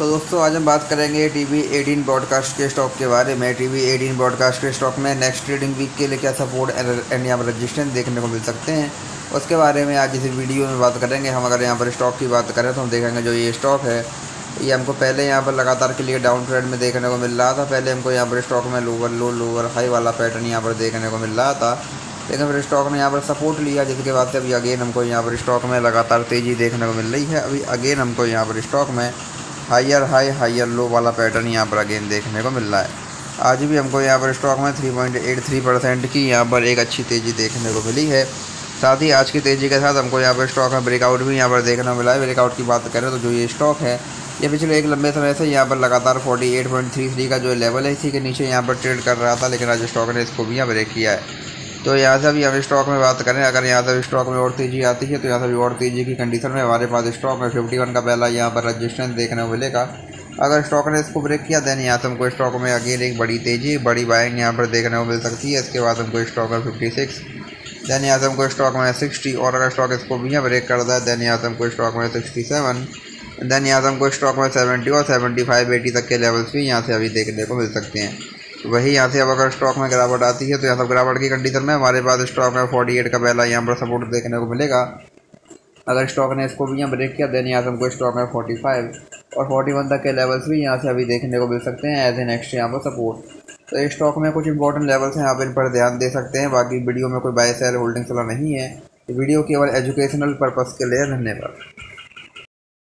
तो दोस्तों, आज हम बात करेंगे टी वी एटीन ब्रॉडकास्ट के स्टॉक के बारे में। टी वी एटीन ब्रॉडकास्ट के स्टॉक में नेक्स्ट ट्रेडिंग वीक के लिए क्या सपोर्ट एंड यहाँ पर रजिस्ट्रेशन देखने को मिल सकते हैं। उसके बारे में आज इस वीडियो में बात करेंगे। हम अगर यहाँ पर स्टॉक की बात करें तो हम देखेंगे जो ये स्टॉक है, ये हमको पहले यहाँ पर लगातार के लिए डाउन ट्रेड में देखने को मिल रहा था। पहले हमको यहाँ पर स्टॉक में लोअर लो लोअर हाई वाला पैटर्न यहाँ पर देखने को मिल रहा था। लेकिन फिर स्टॉक ने यहाँ पर सपोर्ट लिया, जिसके बाद से अभी अगेन हमको यहाँ पर स्टॉक में लगातार तेज़ी देखने को मिल रही है। अभी अगेन हमको यहाँ पर स्टॉक में हाइयर हाई हाइयर लो वाला पैटर्न यहाँ पर अगेन देखने को मिल रहा है। आज भी हमको यहाँ पर स्टॉक में 3.83 परसेंट की यहाँ पर एक अच्छी तेज़ी देखने को मिली है। साथ ही आज की तेज़ी के साथ हमको यहाँ पर स्टॉक में ब्रेकआउट भी यहाँ पर देखने को मिला है। ब्रेकआउट की बात करें तो जो ये स्टॉक है, ये पिछले एक लंबे समय से यहाँ पर लगातार 48.33 का जो लेवल है, इसी के नीचे यहाँ पर ट्रेड कर रहा था, लेकिन आज स्टॉक ने इसको भी यहाँ ब्रेक किया है। तो यहाँ से अभी हम स्टॉक में बात करें, अगर यहाँ से स्टॉक में और तेज़ी आती है तो यहाँ से भी और तेज़ी की कंडीशन में हमारे पास स्टॉक में फिफ्टी वन का पहला यहाँ पर रजिस्ट्रेशन देखने को मिलेगा। अगर स्टॉक ने इसको ब्रेक किया देन यहाँ से हमको स्टॉक में अगेन एक बड़ी तेज़ी, बड़ी बाइंग यहाँ पर देखने को मिल सकती है। इसके बाद हमको स्टॉक में फिफ्टी सिक्स देन यहाँ से हमको स्टॉक में सिक्सटी और अगर स्टॉक इसको भी यहाँ ब्रेक करता है देन यहाँ से हमको स्टॉक में सिक्सटी सेवन देन यहाँ से हमको स्टॉक में सेवेंटी और सेवेंटी फाइव एटी तक के लेवल्स भी यहाँ से अभी देखने को मिल सकते हैं। वही यहाँ से अब अगर स्टॉक में गिरावट आती है तो यहाँ सब गिरावट की कंडीशन में हमारे पास स्टॉक में फोर्टी एट का पहला यहाँ पर सपोर्ट देखने को मिलेगा। अगर स्टॉक ने इसको भी यहाँ ब्रेक किया देन यहाँ से हमको स्टॉक में फोर्टी फाइव और फोर्टी वन तक के लेवल्स भी यहाँ से अभी देखने को मिल सकते हैं एज ए नेक्स्ट यहाँ पर सपोर्ट तो स्टॉक में कुछ इंपॉर्टेंट लेवल्स हैं आप इन पर ध्यान दे सकते हैं। बाकी वीडियो में कोई बाय सेल होल्डिंग चला नहीं है। वीडियो केवल एजुकेशनल पर्पज़ के लिए धन्यवाद।